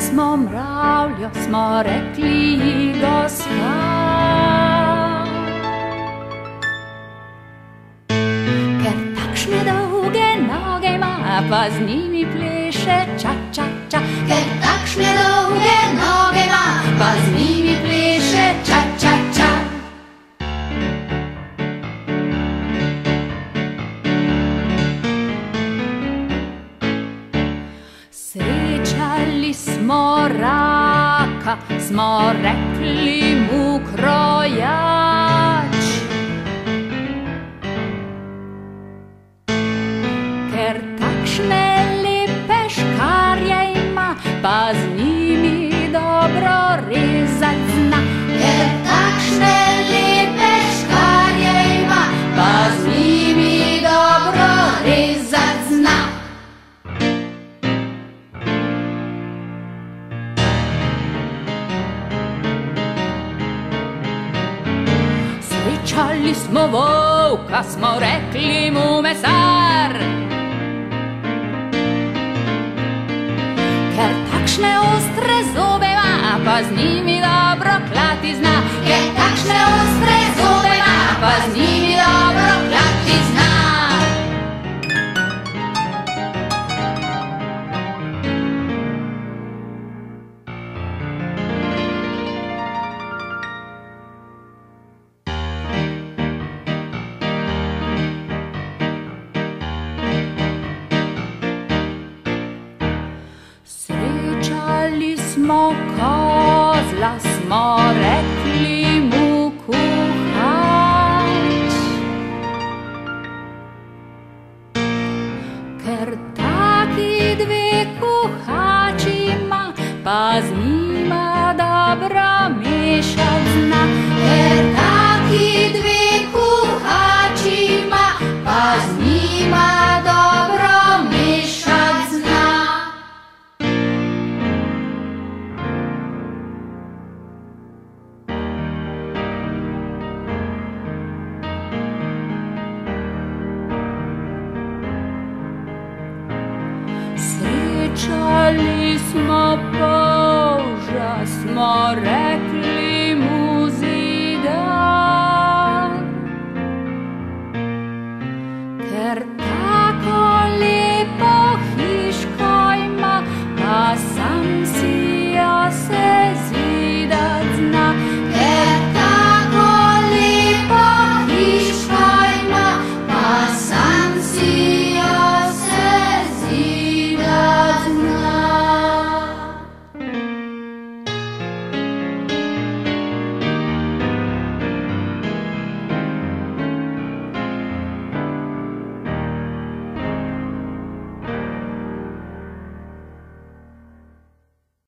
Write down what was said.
smo mravljo, smo rekli gospa. Ker takšne dolge noge ima, pa z njimi pleše raka, smo rekli mu krojač. Ker takšne lepe škarje ima, pa z njimi dobro rezati Srečali smo volka, smo rekli mu mesar. Ker takšne ostre zobe ima, pa z njimi dobro klati zna. Ker takšne ostre zobe smo kozla, smo rekli mu kuhać. Ker taki dve kuhači ima, pa z njima Srečali smo polža, smo rekli.